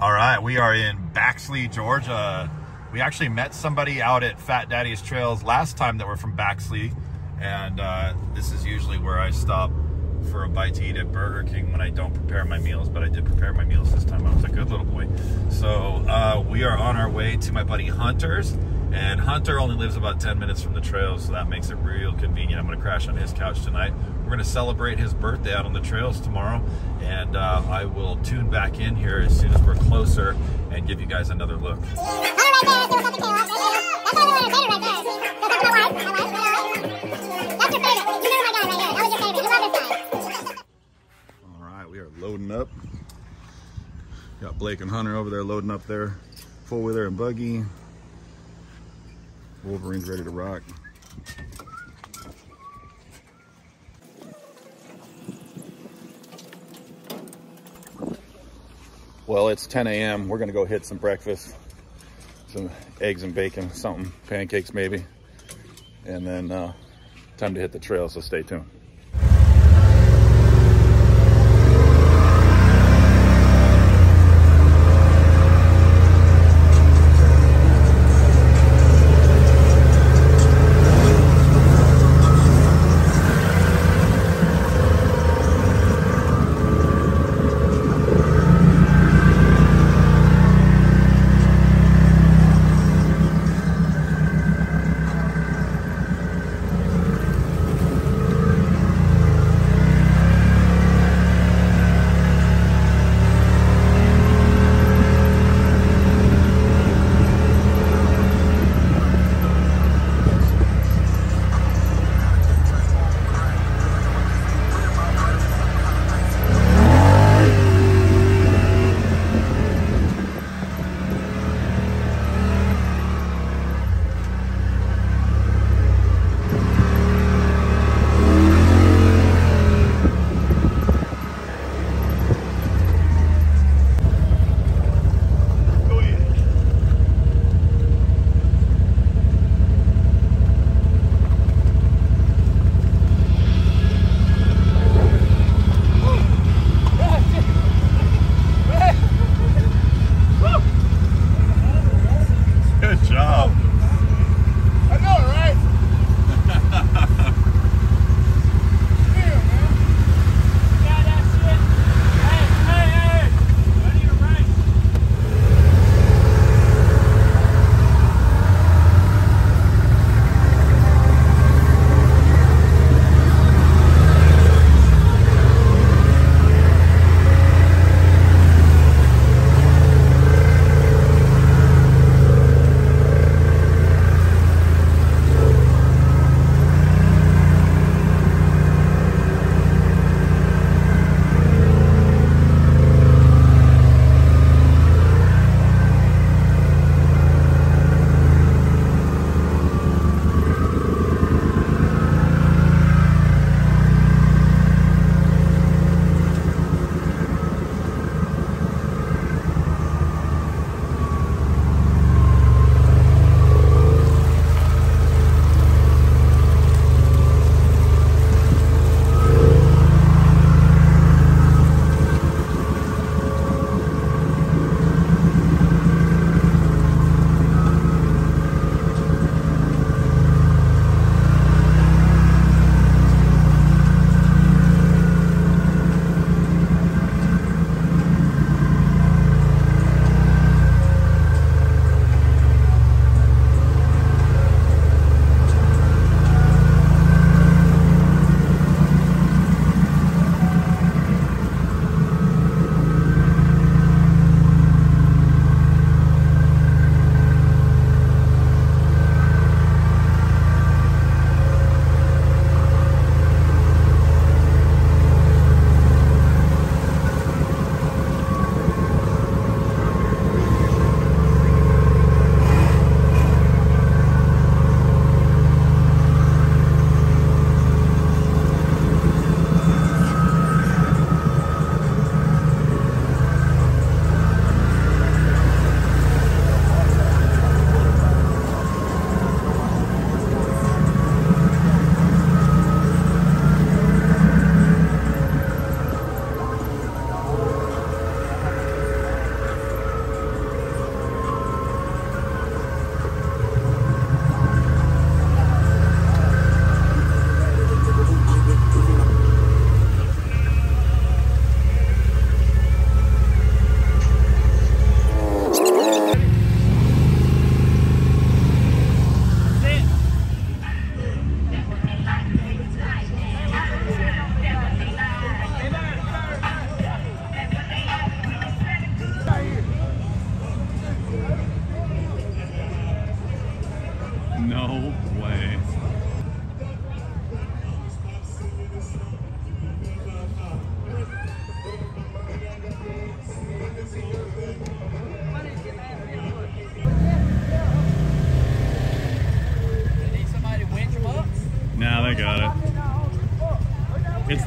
All right, we are in Baxley, Georgia. We actually met somebody out at Fat Daddy's Trails last time that were from Baxley, and uh, this is usually where I stop for a bite to eat at Burger King when I don't prepare my meals, but I did prepare my meals this time. I was a good little boy. So uh, we are on our way to my buddy Hunter's, and Hunter only lives about 10 minutes from the trails, so that makes it real convenient. I'm gonna crash on his couch tonight. We're gonna celebrate his birthday out on the trails tomorrow, and uh, I will tune back in here as soon as we're closer and give you guys another look. Up. Got Blake and Hunter over there loading up their four-wheeler and buggy. Wolverine's ready to rock. Well, it's 10 a.m. We're gonna go hit some breakfast, some eggs and bacon, something, pancakes maybe, and then uh, time to hit the trail. So stay tuned.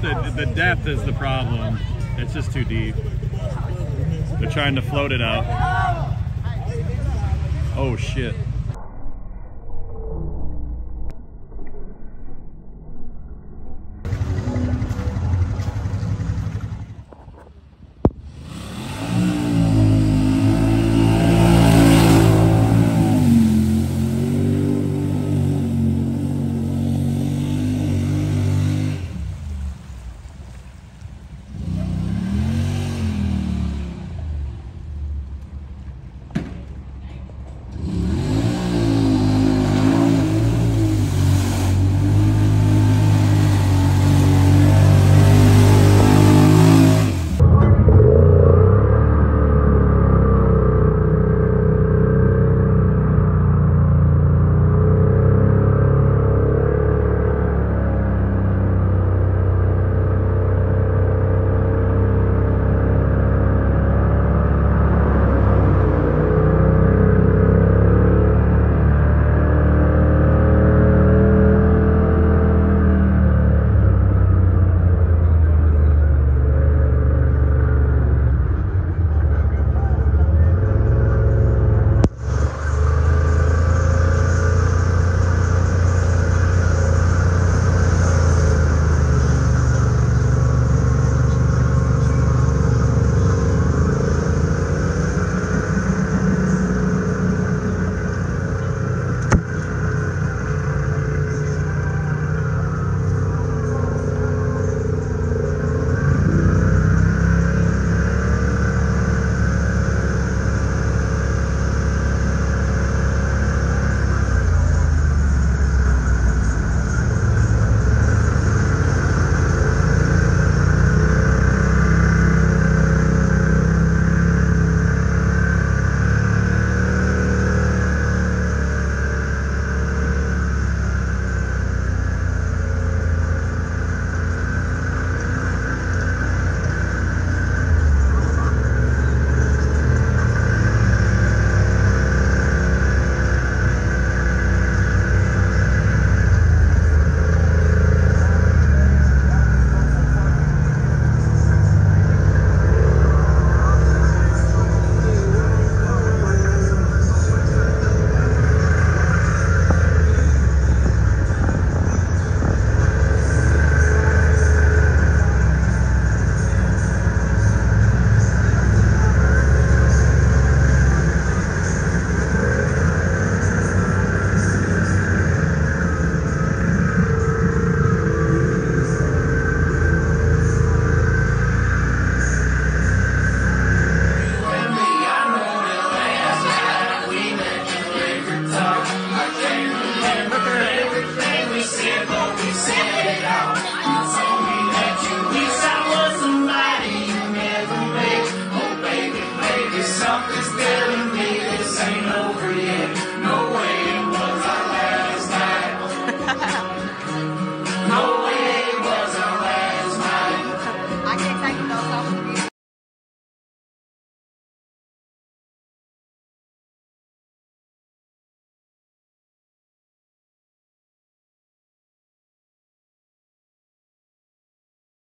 The the depth is the problem. It's just too deep. They're trying to float it out. Oh shit.